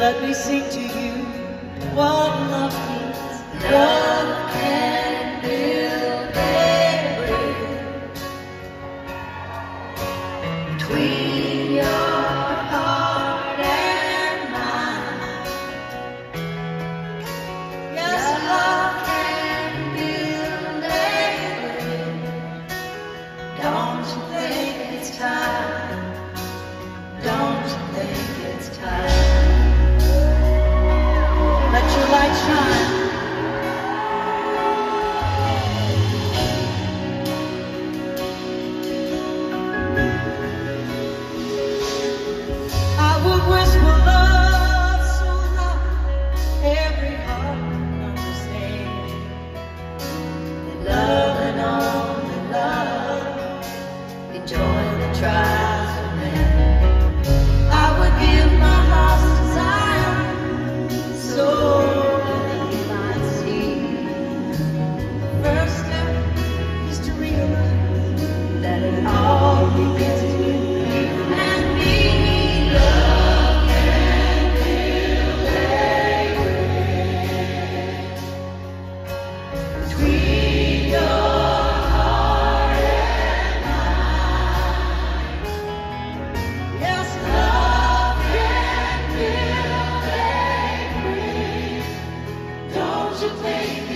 Let me sing to you what love means. Love to pay.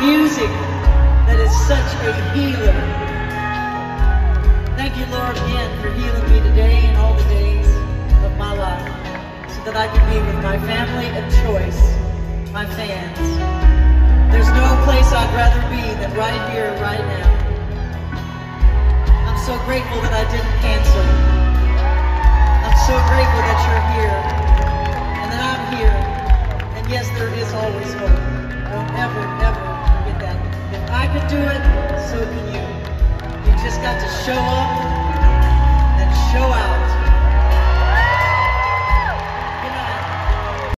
music that is such a healer. Thank you, Lord, again for healing me today and all the days of my life so that I can be with my family of choice, my fans. There's no place I'd rather be than right here, right now. I'm so grateful that I didn't cancel. I'm so grateful that you're here. show up.